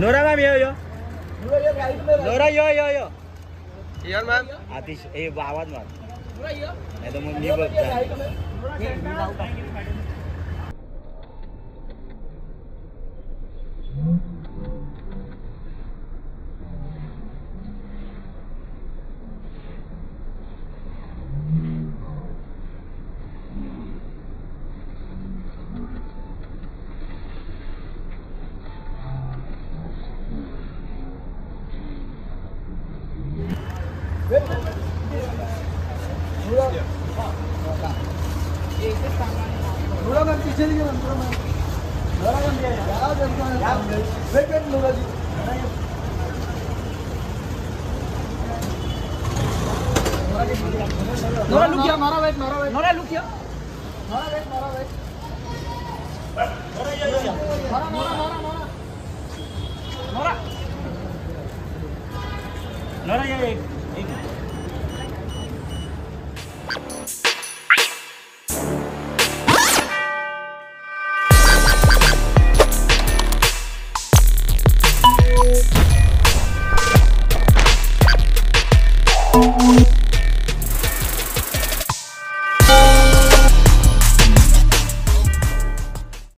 Nora ma'am yo yo. Nora yo. Yo yo here ma'am आतिश ए आवाज़ मार। नहीं तो मैं नहीं बघ थोड़ा मैम पीछे दिखे मैम थोड़ा मैम थोड़ा मैम यार जल्दी wait wait Nora ji Nora look किया Nora wait Nora wait. Nora look किया Nora wait Nora wait. Nora Nora Nora Nora. ना ना ये एक